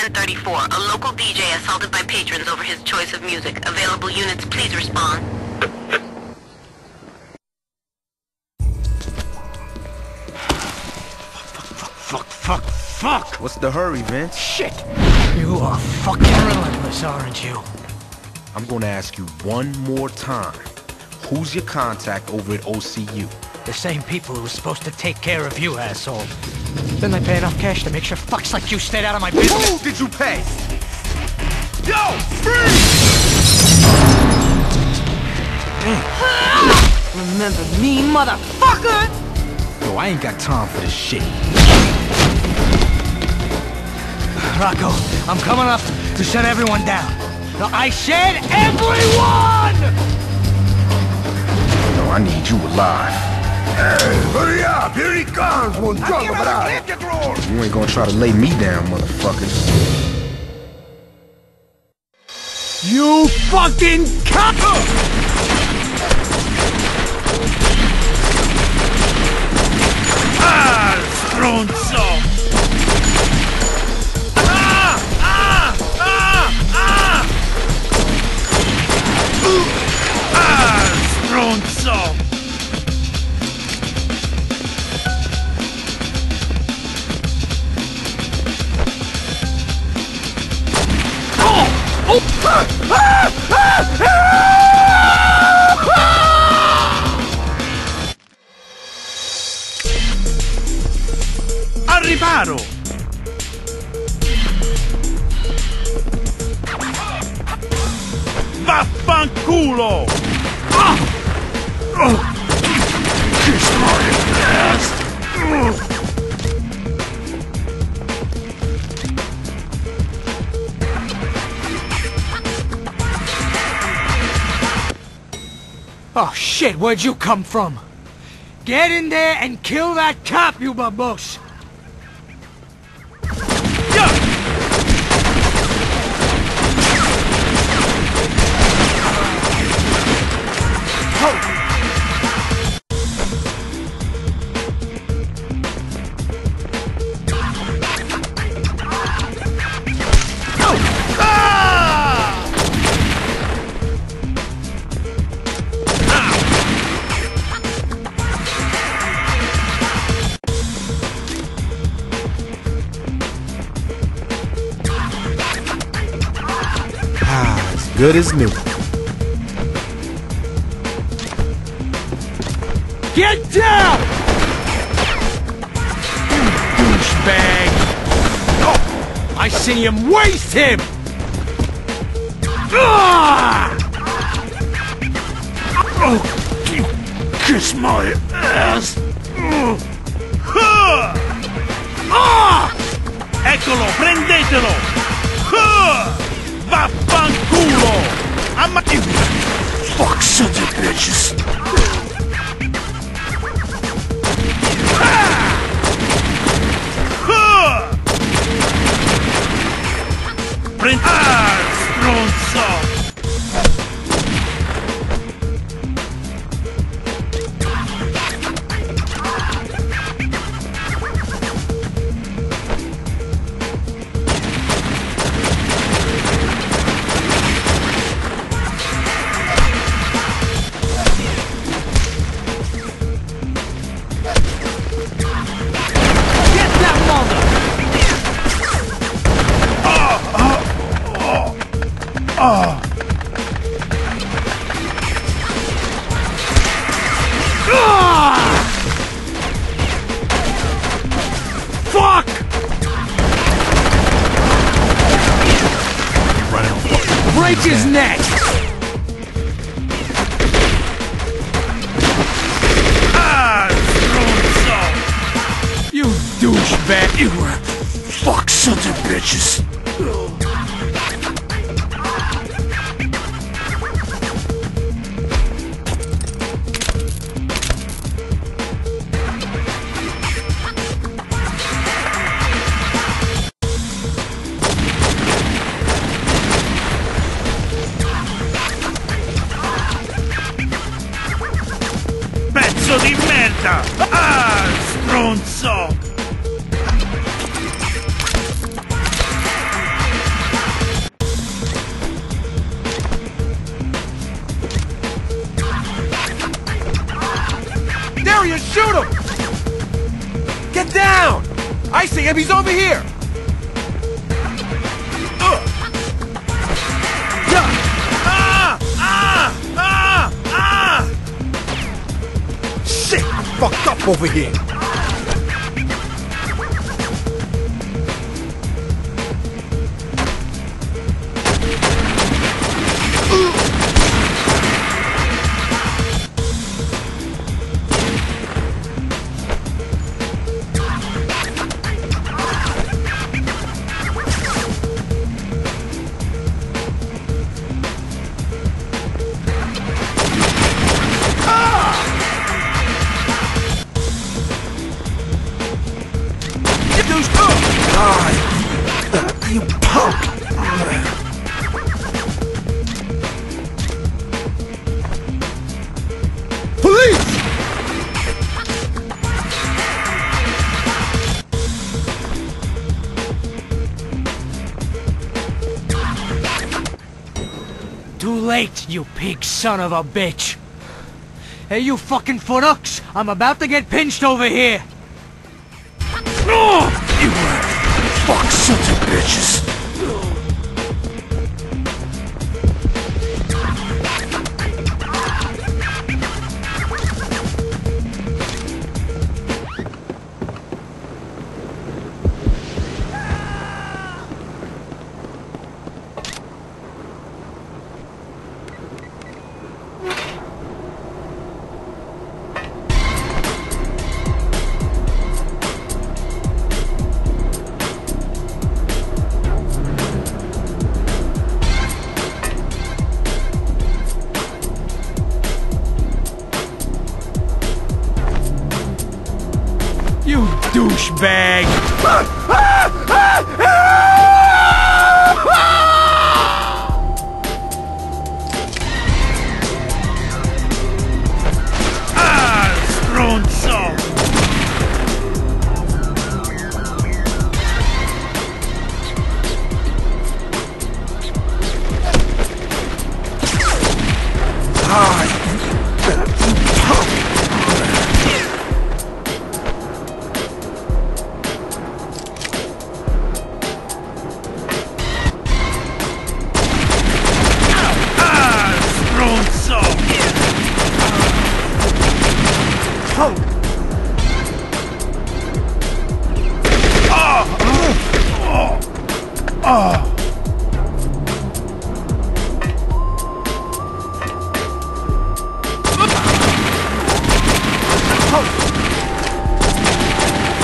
1034. A local DJ assaulted by patrons over his choice of music. Available units, please respond. Fuck, fuck, fuck! Fuck! What's the hurry, Vince? Shit! You are fucking relentless, aren't you? I'm gonna ask you one more time. Who's your contact over at OCU? The same people who were supposed to take care of you, asshole. Then they pay enough cash to make sure fucks like you stayed out of my business. Who did you pay? Yo, freeze! Remember me, motherfucker! Yo, I ain't got time for this shit. Rocco, I'm coming up to shut everyone down. No, I said everyone! No, I need you alive. Hurry up! Here he comes! One drunk of an You ain't gonna try to lay me down, motherfuckers. You fucking cunt! Ah, Al riparo! Vaffanculo! Ah! Oh! Oh shit, where'd you come from? Get in there and kill that cop, you babos! Good as new. Get down! You douchebag! Oh, I see him waste him! Ah! Oh, you kiss my ass! Ah! Eccolo, prendetelo! Ah! Vaffanculo! Amma... You fuck sons of bitches! Fuck! Break his neck! Ah! You douchebag! You were fuck sons of bitches! I see him, he's over here! Ah! Ah! Ah! Shit! Fucked up over here! You punk! Police! Too late, you pig son of a bitch. Hey, you fucking footucks! I'm about to get pinched over here! You fuck sons douchebag!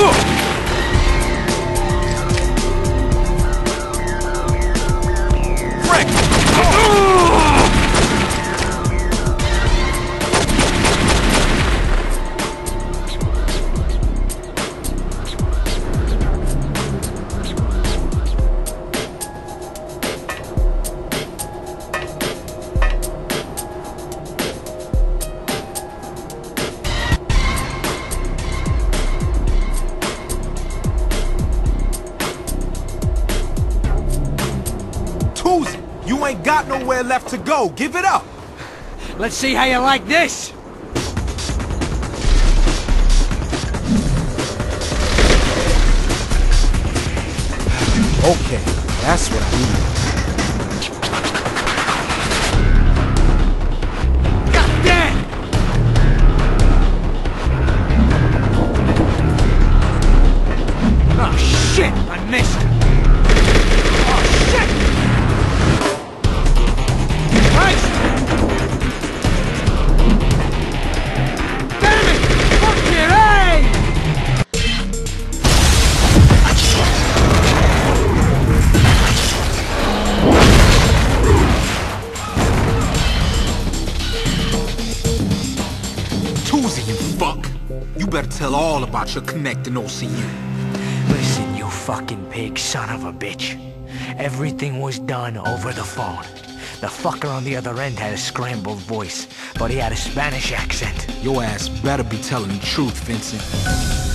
不 nowhere left to go. Give it up. Let's see how you like this! Okay, that's what I need. Tell all about your connecting OCU. Listen, you fucking pig son of a bitch. Everything was done over the phone. The fucker on the other end had a scrambled voice, but he had a Spanish accent. Your ass better be telling the truth, Vincent.